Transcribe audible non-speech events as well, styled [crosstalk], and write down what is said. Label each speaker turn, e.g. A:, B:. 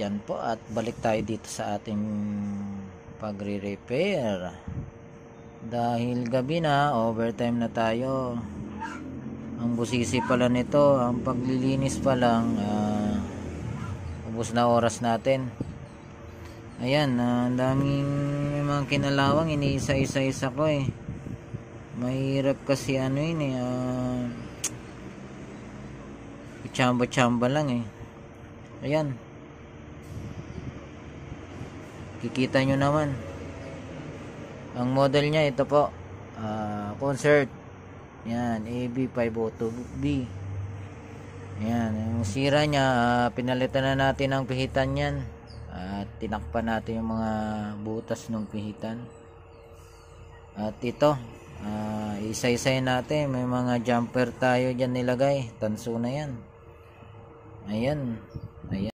A: yan po at balik tayo dito sa ating pagre-repair. Dahil gabi na overtime na tayo. Ang busisi pala nito ang paglilinis pa lang uh, ubos na oras natin. Ayan uh, ang daming mga kinalawang iniisa-isa-isa ko eh. Mahirap kasi ano yun eh [tsk] uh, chamba-chamba lang eh. Ayan kikita nyo naman. Ang model niya ito po. Uh, concert. Yan AB502B yan yung sira niya uh, pinalitan na natin ang pihitan yan at uh, tinakpan natin yung mga butas ng pihitan. At ito uh, isa-isay natin. May mga jumper tayo dyan nilagay. Tanso na yan. Ayan